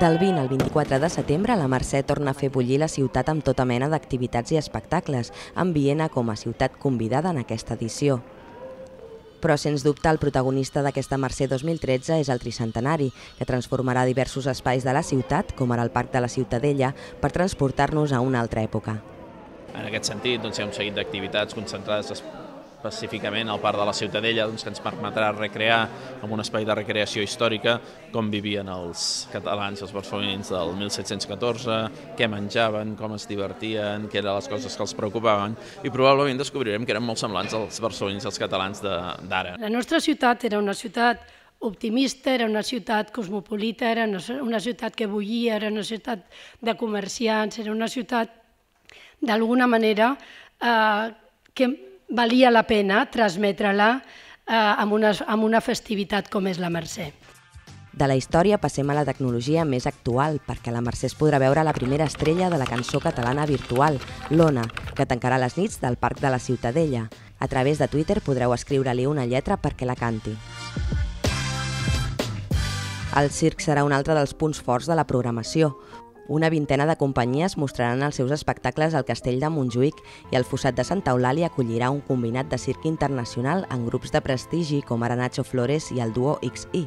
Del 20 al 24 de setembre, la Mercè torna a fer bullir la ciutat amb tota mena d'activitats i espectacles, amb Viena com a ciutat convidada en aquesta edició. Però, sens dubte, el protagonista d'aquesta Mercè 2013 és el tricentenari, que transformarà diversos espais de la ciutat, com ara el Parc de la Ciutadella, per transportar-nos a una altra època. En aquest sentit, doncs, hi ha un seguit d'activitats concentrades específicament al Parc de la Ciutadella, doncs, que ens permetrà recrear en un espai de recreació històrica com vivien els catalans i els barcelonins del 1714, què menjaven, com es divertien, què eren les coses que els preocupaven, i probablement descobrirem que eren molt semblants als barcelonins i als catalans d'ara. La nostra ciutat era una ciutat optimista, era una ciutat cosmopolita, era una ciutat que bullia, era una ciutat de comerciants, era una ciutat, d'alguna manera, eh, que valia la pena transmetre-la eh, amb, una, amb una festivitat com és la Mercè. De la història passem a la tecnologia més actual, perquè la Mercè es podrà veure la primera estrella de la cançó catalana virtual, l'Ona, que tancarà les nits del Parc de la Ciutadella. A través de Twitter podreu escriure-li una lletra perquè la canti. El circ serà un altre dels punts forts de la programació. Una vintena de companyies mostraran els seus espectacles al Castell de Montjuïc i el Fossat de Santa Eulàlia acollirà un combinat de circ internacional en grups de prestigi com ara Nacho Flores i el duo XI.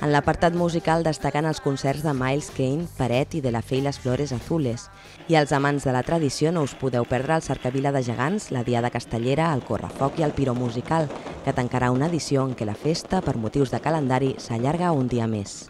En l'apartat musical destaquen els concerts de Miles Kane, Paret i De la Fe i les Flores Azules. I els amants de la tradició no us podeu perdre el Cercavila de Gegants, la Diada Castellera, el Correfoc i el Piro Musical, que tancarà una edició en què la festa, per motius de calendari, s'allarga un dia més.